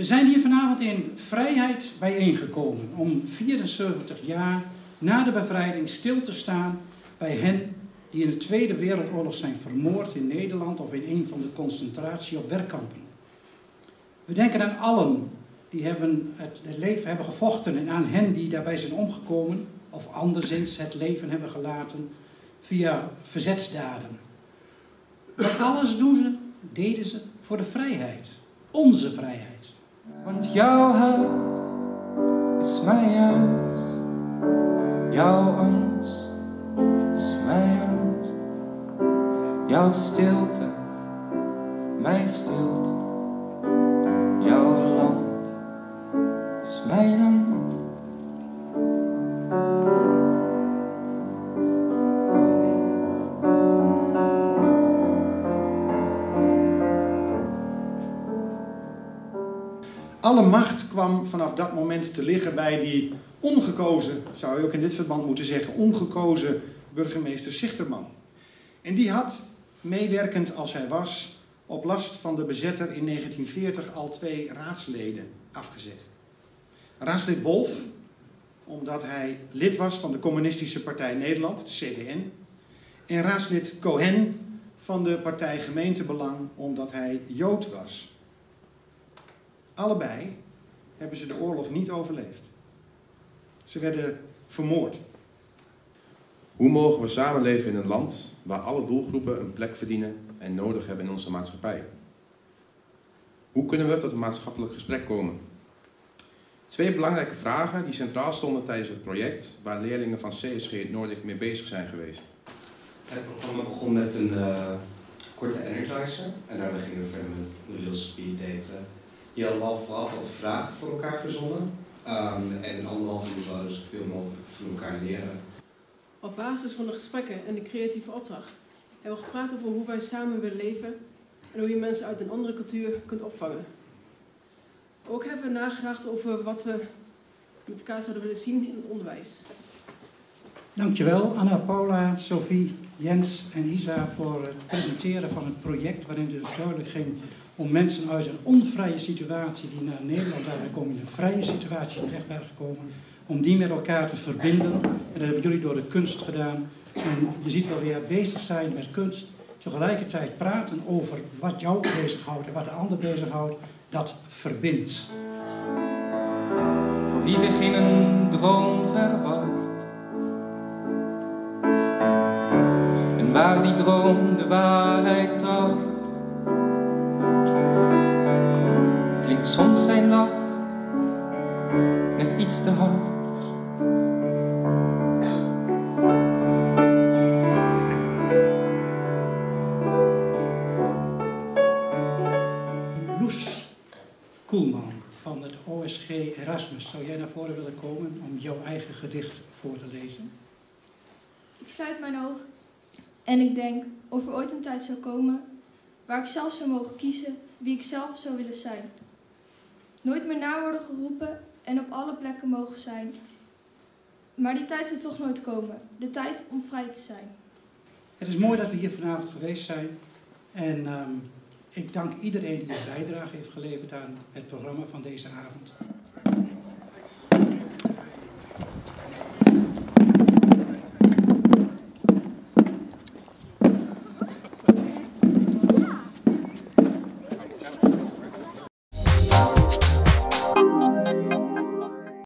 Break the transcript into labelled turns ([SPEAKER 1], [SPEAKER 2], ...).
[SPEAKER 1] We zijn hier vanavond in vrijheid bijeengekomen om 74 jaar na de bevrijding stil te staan bij hen die in de Tweede Wereldoorlog zijn vermoord in Nederland of in een van de concentratie- of werkkampen. We denken aan allen die hebben het, leven hebben gevochten en aan hen die daarbij zijn omgekomen of anderszins het leven hebben gelaten via verzetsdaden. Dat alles doen ze, deden ze voor de vrijheid, onze vrijheid.
[SPEAKER 2] Want jouw huis is mijn huis, jouw angst is mijn angst, jouw stilte, mijn stilte, jouw land is mijn land.
[SPEAKER 3] Alle macht kwam vanaf dat moment te liggen bij die ongekozen, zou je ook in dit verband moeten zeggen, ongekozen burgemeester Zichterman. En die had, meewerkend als hij was, op last van de bezetter in 1940 al twee raadsleden afgezet. Raadslid Wolf, omdat hij lid was van de Communistische Partij Nederland, de CDN. En raadslid Cohen van de Partij Gemeentebelang, omdat hij Jood was. Allebei hebben ze de oorlog niet overleefd. Ze werden vermoord.
[SPEAKER 4] Hoe mogen we samenleven in een land waar alle doelgroepen een plek verdienen en nodig hebben in onze maatschappij? Hoe kunnen we tot een maatschappelijk gesprek komen? Twee belangrijke vragen die centraal stonden tijdens het project waar leerlingen van CSG Nordic mee bezig zijn geweest.
[SPEAKER 5] Het programma begon met een uh, korte energizer en daarna gingen we verder met real speed daten. Had wel vooral wat vragen voor elkaar verzonnen um, en in anderhalf uur zouden we zoveel mogelijk van elkaar leren.
[SPEAKER 6] Op basis van de gesprekken en de creatieve opdracht hebben we gepraat over hoe wij samen willen leven en hoe je mensen uit een andere cultuur kunt opvangen. Ook hebben we nagedacht over wat we met elkaar zouden willen zien in het onderwijs.
[SPEAKER 1] Dankjewel Anna, Paula, Sophie, Jens en Isa voor het presenteren van het project waarin het dus duidelijk ging om mensen uit een onvrije situatie die naar Nederland waren gekomen, in een vrije situatie terecht waren gekomen, om die met elkaar te verbinden. En dat hebben jullie door de kunst gedaan. En je ziet wel weer bezig zijn met kunst, tegelijkertijd praten over wat jou bezighoudt en wat de ander bezighoudt, dat verbindt.
[SPEAKER 2] Voor wie zich in een droom. Waar die droom de waarheid tart. Klinkt soms zijn lach net iets te hard.
[SPEAKER 1] Loes Koelman van het OSG Erasmus. Zou jij naar voren willen komen om jouw eigen gedicht voor te lezen?
[SPEAKER 7] Ik sluit mijn ogen en ik denk of er ooit een tijd zou komen waar ik zelf zou mogen kiezen wie ik zelf zou willen zijn. Nooit meer na worden geroepen en op alle plekken mogen zijn. Maar die tijd zal toch nooit komen. De tijd om vrij te zijn.
[SPEAKER 1] Het is mooi dat we hier vanavond geweest zijn. En um, ik dank iedereen die een bijdrage heeft geleverd aan het programma van deze avond.